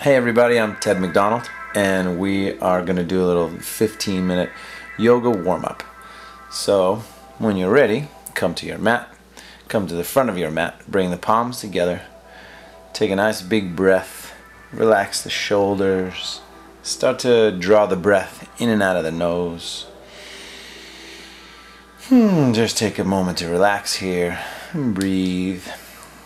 Hey everybody, I'm Ted McDonald, and we are going to do a little 15 minute yoga warm up. So, when you're ready, come to your mat, come to the front of your mat, bring the palms together, take a nice big breath, relax the shoulders, start to draw the breath in and out of the nose. Hmm, just take a moment to relax here and breathe.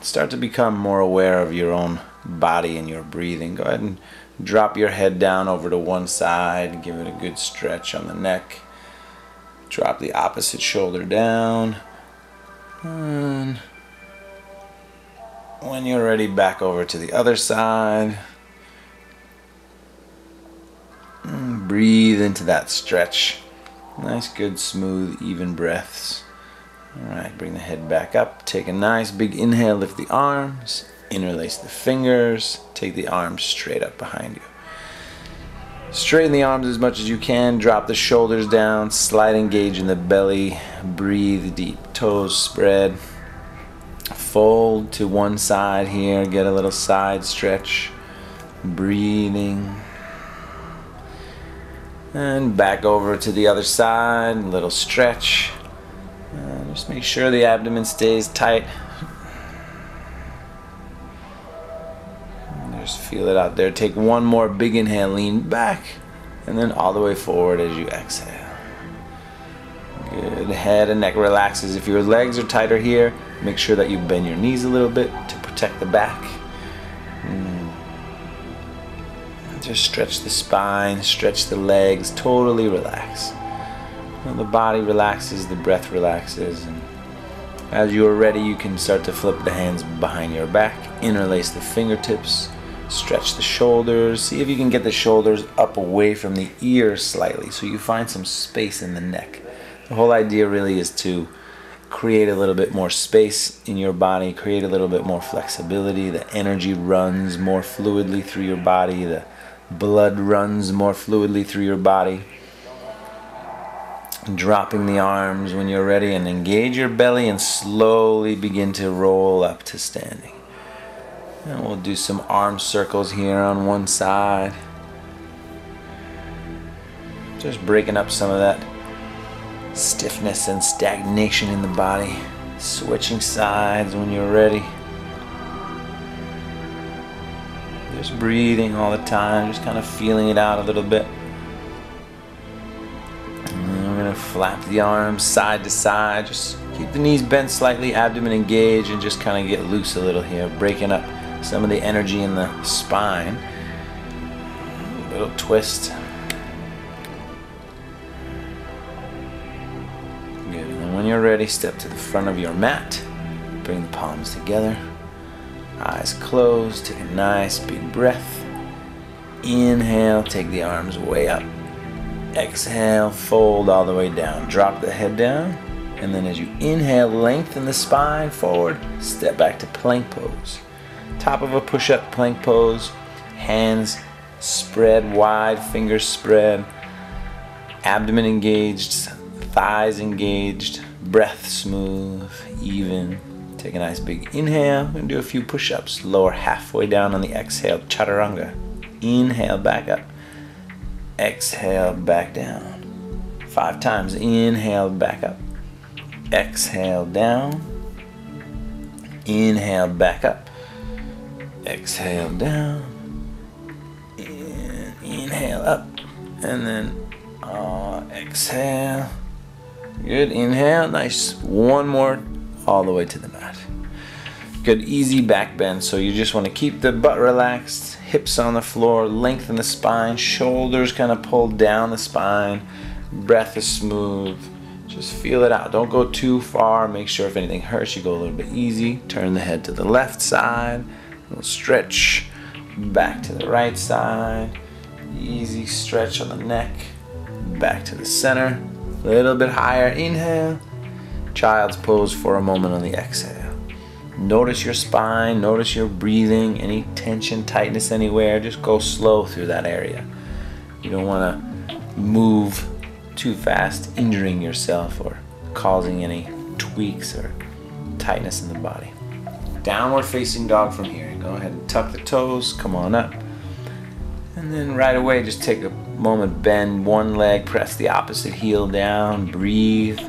Start to become more aware of your own body and your breathing. Go ahead and drop your head down over to one side, give it a good stretch on the neck. Drop the opposite shoulder down. And when you're ready, back over to the other side. And breathe into that stretch. Nice, good, smooth, even breaths. Alright, bring the head back up. Take a nice big inhale, lift the arms interlace the fingers, take the arms straight up behind you. Straighten the arms as much as you can, drop the shoulders down, slight engage in the belly, breathe deep, toes spread. Fold to one side here, get a little side stretch, breathing. And back over to the other side, little stretch. Just make sure the abdomen stays tight. Feel it out there. Take one more big inhale, lean back, and then all the way forward as you exhale. Good. Head and neck relaxes. If your legs are tighter here, make sure that you bend your knees a little bit to protect the back. Mm. Just stretch the spine, stretch the legs, totally relax. The body relaxes, the breath relaxes. And as you are ready, you can start to flip the hands behind your back, interlace the fingertips, Stretch the shoulders. See if you can get the shoulders up away from the ears slightly so you find some space in the neck. The whole idea really is to create a little bit more space in your body, create a little bit more flexibility. The energy runs more fluidly through your body, the blood runs more fluidly through your body. Dropping the arms when you're ready and engage your belly and slowly begin to roll up to standing. And we'll do some arm circles here on one side. Just breaking up some of that stiffness and stagnation in the body. Switching sides when you're ready. Just breathing all the time, just kind of feeling it out a little bit. And we're gonna flap the arms side to side. Just keep the knees bent slightly, abdomen engaged, and just kind of get loose a little here, breaking up some of the energy in the spine. A little twist. Good. And when you're ready, step to the front of your mat. Bring the palms together. Eyes closed. Take a nice big breath. Inhale, take the arms way up. Exhale, fold all the way down. Drop the head down. And then as you inhale, lengthen the spine forward. Step back to plank pose top of a push-up plank pose, hands spread wide, fingers spread, abdomen engaged, thighs engaged, breath smooth, even. Take a nice big inhale and do a few push-ups. Lower halfway down on the exhale, chaturanga. Inhale back up. Exhale back down. Five times. Inhale back up. Exhale down. Inhale back up exhale down, inhale up, and then uh, exhale. Good, inhale, nice. One more, all the way to the mat. Good, easy back bend. So you just want to keep the butt relaxed, hips on the floor, lengthen the spine, shoulders kind of pulled down the spine, breath is smooth. Just feel it out. Don't go too far. Make sure if anything hurts, you go a little bit easy. Turn the head to the left side Stretch back to the right side. Easy stretch on the neck. Back to the center. A little bit higher. Inhale. Child's pose for a moment on the exhale. Notice your spine. Notice your breathing. Any tension, tightness anywhere. Just go slow through that area. You don't want to move too fast, injuring yourself or causing any tweaks or tightness in the body. Downward facing dog from here. Go ahead and tuck the toes, come on up. And then right away, just take a moment, bend one leg, press the opposite heel down, breathe.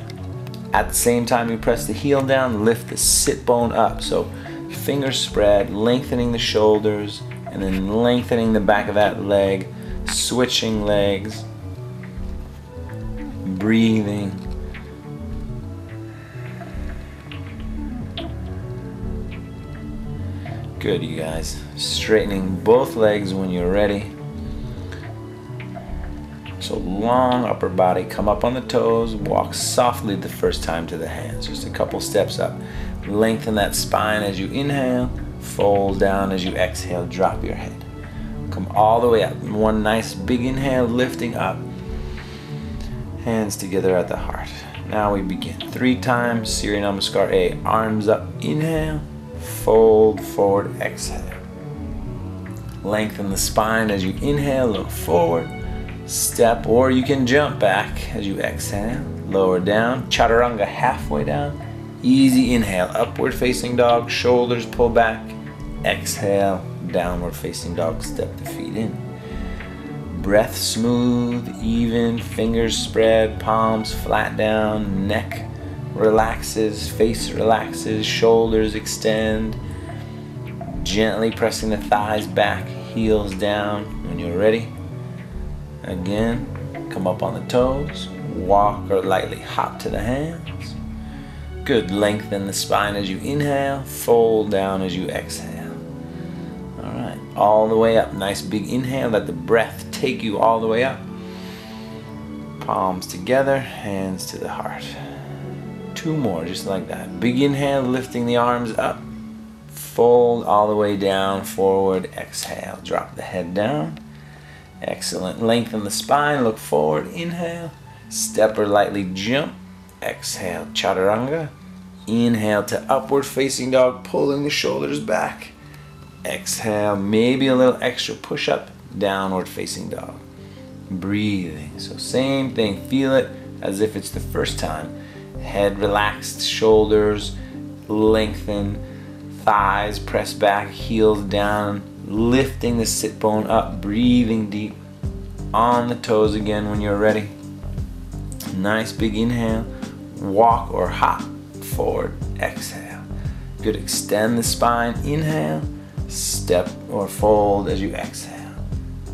At the same time you press the heel down, lift the sit bone up. So fingers spread, lengthening the shoulders, and then lengthening the back of that leg, switching legs, breathing. Good, you guys. Straightening both legs when you're ready. So long upper body, come up on the toes, walk softly the first time to the hands, just a couple steps up. Lengthen that spine as you inhale, fold down as you exhale, drop your head. Come all the way up. One nice big inhale, lifting up. Hands together at the heart. Now we begin. Three times, Surya Namaskar A. Arms up, inhale, fold forward, exhale. Lengthen the spine as you inhale, look forward step, or you can jump back as you exhale. Lower down, chaturanga halfway down. Easy inhale, upward facing dog, shoulders pull back. Exhale, downward facing dog, step the feet in. Breath smooth, even, fingers spread, palms flat down, neck relaxes, face relaxes, shoulders extend. Gently pressing the thighs back, heels down. When you're ready, Again, come up on the toes, walk or lightly hop to the hands. Good, lengthen the spine as you inhale, fold down as you exhale. All right, all the way up. Nice big inhale, let the breath take you all the way up. Palms together, hands to the heart. Two more, just like that. Big inhale, lifting the arms up. Fold all the way down, forward, exhale. Drop the head down. Excellent. Lengthen the spine, look forward, inhale. Step or lightly jump. Exhale, chaturanga. Inhale to upward facing dog, pulling the shoulders back. Exhale, maybe a little extra push up, downward facing dog. Breathing. So, same thing, feel it as if it's the first time. Head relaxed, shoulders lengthen, thighs press back, heels down, lifting the sit bone up, breathing deep on the toes again when you're ready. Nice big inhale, walk or hop forward, exhale. Good, extend the spine, inhale, step or fold as you exhale.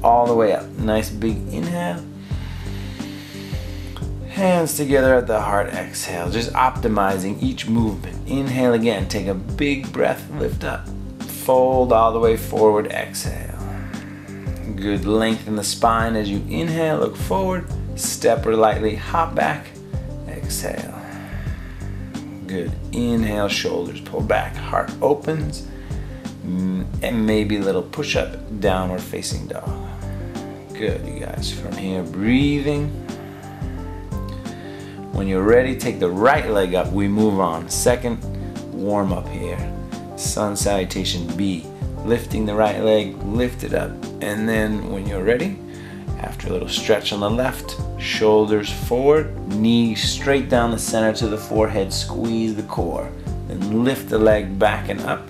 All the way up, nice big inhale. Hands together at the heart, exhale. Just optimizing each movement. Inhale again, take a big breath, lift up fold all the way forward, exhale. Good, length in the spine as you inhale, look forward, step or lightly hop back, exhale. Good, inhale, shoulders pull back, heart opens, mm, and maybe a little push up, downward facing dog. Good, you guys. From here, breathing. When you're ready, take the right leg up. We move on. Second warm up here sun salutation B. Lifting the right leg, lift it up. And then when you're ready, after a little stretch on the left, shoulders forward, knee straight down the center to the forehead, squeeze the core. Then lift the leg back and up,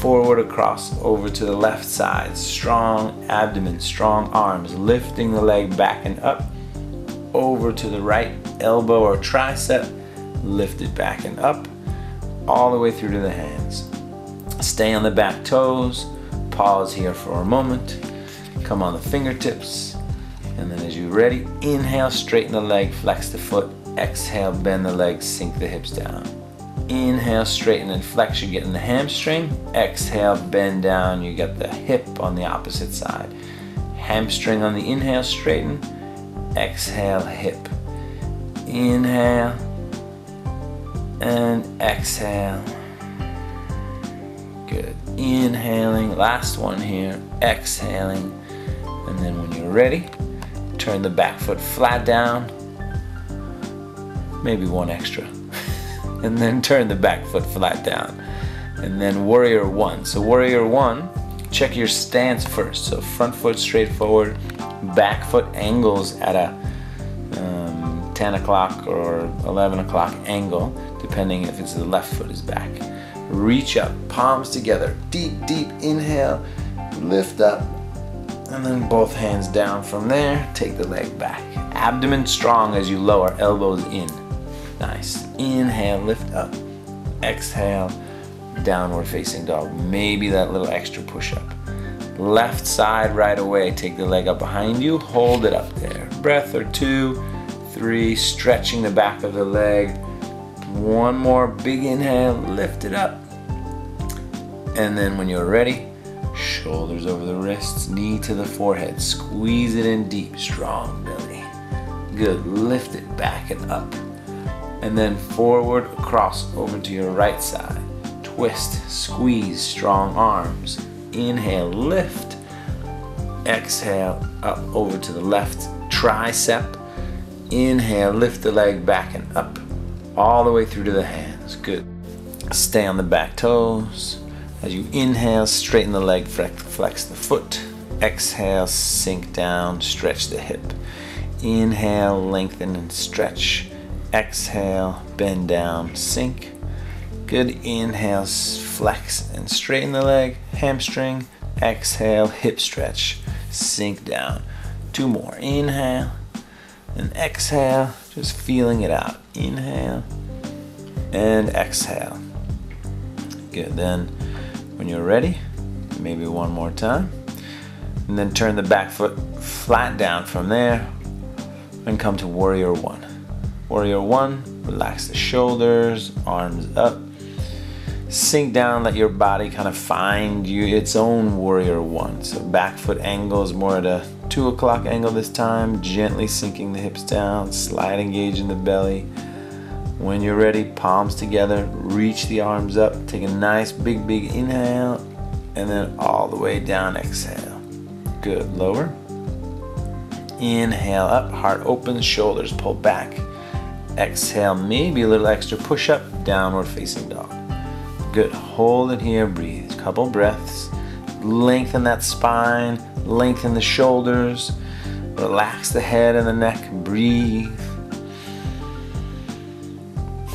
forward across over to the left side. Strong abdomen, strong arms, lifting the leg back and up, over to the right elbow or tricep, lift it back and up, all the way through to the hands. Stay on the back toes. Pause here for a moment. Come on the fingertips. And then as you're ready, inhale, straighten the leg, flex the foot. Exhale, bend the legs, sink the hips down. Inhale, straighten and flex, you're getting the hamstring. Exhale, bend down, you get the hip on the opposite side. Hamstring on the inhale, straighten. Exhale, hip. Inhale and exhale. Good. Inhaling, last one here, exhaling. And then when you're ready, turn the back foot flat down, maybe one extra. and then turn the back foot flat down. And then warrior one. So, warrior one, check your stance first. So, front foot straight forward, back foot angles at a 10 o'clock or 11 o'clock angle, depending if it's the left foot is back. Reach up, palms together. Deep, deep inhale. Lift up. And then both hands down from there. Take the leg back. Abdomen strong as you lower, elbows in. Nice. Inhale, lift up. Exhale, downward facing dog. Maybe that little extra push up. Left side right away. Take the leg up behind you. Hold it up there. Breath or two, three. Stretching the back of the leg. One more big inhale. Lift it up. And then when you're ready, shoulders over the wrists, knee to the forehead. Squeeze it in deep, strong belly. Good. Lift it back and up. And then forward, across over to your right side. Twist, squeeze, strong arms. Inhale, lift. Exhale, up over to the left tricep. Inhale, lift the leg back and up. All the way through to the hands. Good. Stay on the back toes. As you inhale, straighten the leg, flex the foot. Exhale, sink down, stretch the hip. Inhale, lengthen and stretch. Exhale, bend down, sink. Good. Inhale, flex and straighten the leg, hamstring. Exhale, hip stretch, sink down. Two more. Inhale and exhale, just feeling it out. Inhale and exhale. Good. Then when you're ready, maybe one more time. And then turn the back foot flat down from there and come to warrior one. Warrior one, relax the shoulders, arms up. Sink down, let your body kind of find you its own warrior one. So back foot angle is more at a two o'clock angle this time, gently sinking the hips down, slight engage in the belly. When you're ready, palms together, reach the arms up, take a nice big, big inhale, and then all the way down, exhale. Good, lower. Inhale up, heart open, shoulders pull back. Exhale, maybe a little extra push up, downward facing dog. Good, hold it here, breathe. Couple breaths. Lengthen that spine, lengthen the shoulders, relax the head and the neck, breathe.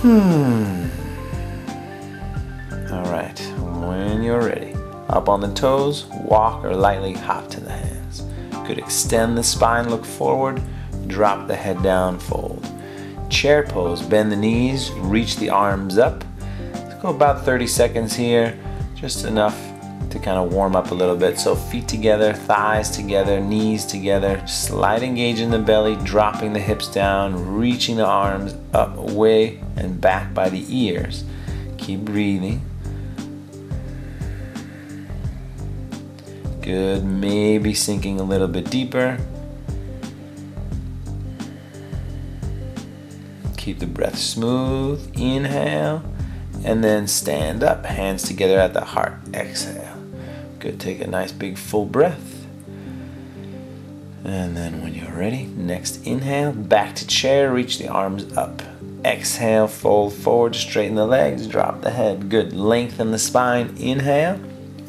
Hmm. All right, when you're ready, up on the toes, walk or lightly hop to the hands. Good, extend the spine, look forward, drop the head down, fold. Chair pose, bend the knees, reach the arms up. Let's go about 30 seconds here, just enough kind of warm up a little bit. So feet together, thighs together, knees together, slight engage in the belly, dropping the hips down, reaching the arms up, away and back by the ears. Keep breathing. Good, maybe sinking a little bit deeper. Keep the breath smooth. Inhale and then stand up, hands together at the heart. Exhale. Good. Take a nice big full breath. And then when you're ready, next inhale, back to chair, reach the arms up. Exhale, fold forward, straighten the legs, drop the head. Good. Lengthen the spine. Inhale,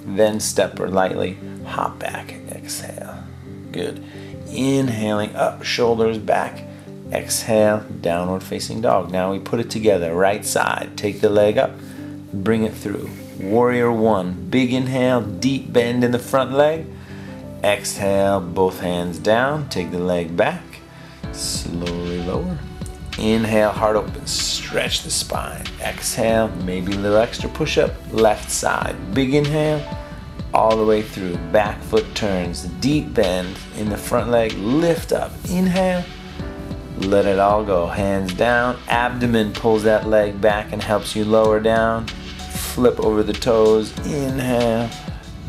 then step or lightly hop back. Exhale. Good. Inhaling up, shoulders back. Exhale, downward facing dog. Now we put it together. Right side. Take the leg up, bring it through. Warrior one. Big inhale, deep bend in the front leg. Exhale, both hands down. Take the leg back. Slowly lower. Inhale, heart open. Stretch the spine. Exhale, maybe a little extra push up. Left side. Big inhale. All the way through. Back foot turns. Deep bend in the front leg. Lift up. Inhale. Let it all go. Hands down. Abdomen pulls that leg back and helps you lower down flip over the toes, inhale,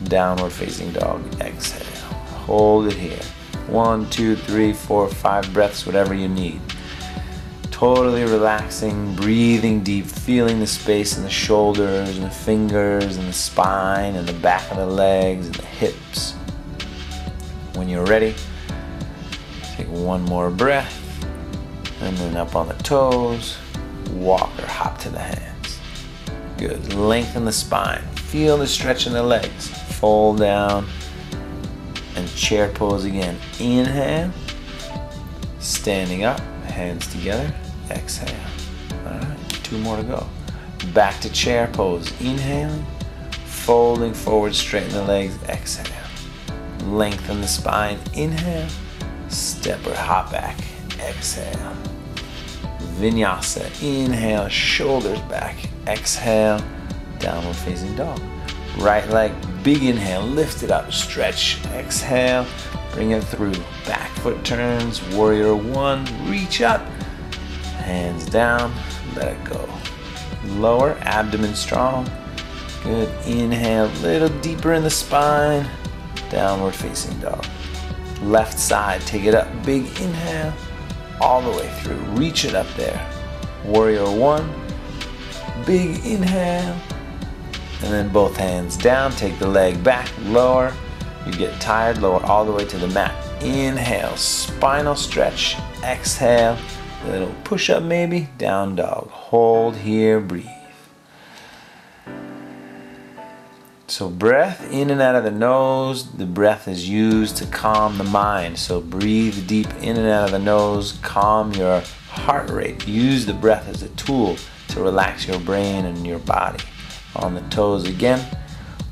downward facing dog, exhale. Hold it here. One, two, three, four, five breaths, whatever you need. Totally relaxing, breathing deep, feeling the space in the shoulders and the fingers and the spine and the back of the legs and the hips. When you're ready, take one more breath and then up on the toes, walk or hop to the hand. Good. Lengthen the spine. Feel the stretch in the legs. Fold down and chair pose again. Inhale. Standing up. Hands together. Exhale. All right. Two more to go. Back to chair pose. Inhaling. Folding forward. Straighten the legs. Exhale. Lengthen the spine. Inhale. Step or hop back. Exhale. Vinyasa. Inhale, shoulders back. Exhale, downward facing dog. Right leg, big inhale, lift it up, stretch. Exhale, bring it through. Back foot turns, warrior one, reach up. Hands down, let it go. Lower, abdomen strong. Good. Inhale, little deeper in the spine. Downward facing dog. Left side, take it up. Big inhale all the way through. Reach it up there. Warrior one. Big inhale. And then both hands down. Take the leg back, lower. You get tired, lower all the way to the mat. Inhale, spinal stretch. Exhale, a little push up maybe. Down dog. Hold here, breathe. So, breath in and out of the nose, the breath is used to calm the mind. So, breathe deep in and out of the nose, calm your heart rate. Use the breath as a tool to relax your brain and your body. On the toes again,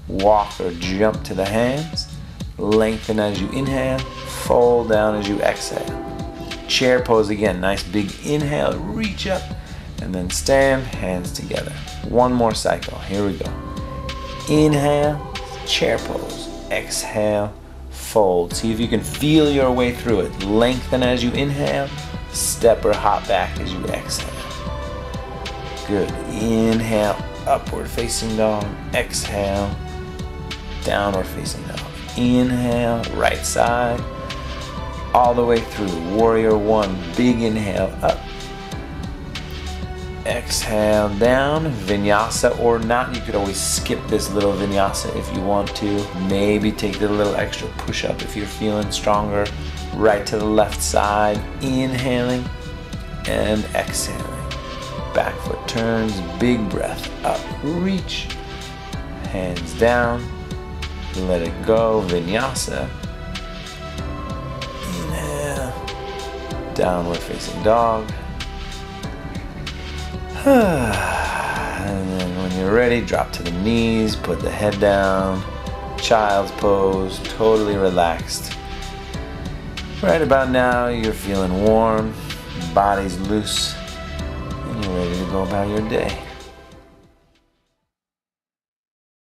walk or jump to the hands, lengthen as you inhale, fold down as you exhale. Chair pose again, nice big inhale, reach up, and then stand, hands together. One more cycle, here we go. Inhale, chair pose. Exhale, fold. See if you can feel your way through it. Lengthen as you inhale, step or hop back as you exhale. Good. Inhale, upward facing dog. Exhale, downward facing dog. Inhale, right side, all the way through. Warrior one, big inhale, up Exhale down, vinyasa or not. You could always skip this little vinyasa if you want to. Maybe take a little extra push up if you're feeling stronger. Right to the left side, inhaling and exhaling. Back foot turns, big breath up, reach, hands down, let it go, vinyasa. Inhale, downward facing dog. and then when you're ready, drop to the knees, put the head down, child's pose, totally relaxed. Right about now, you're feeling warm, body's loose, and you're ready to go about your day.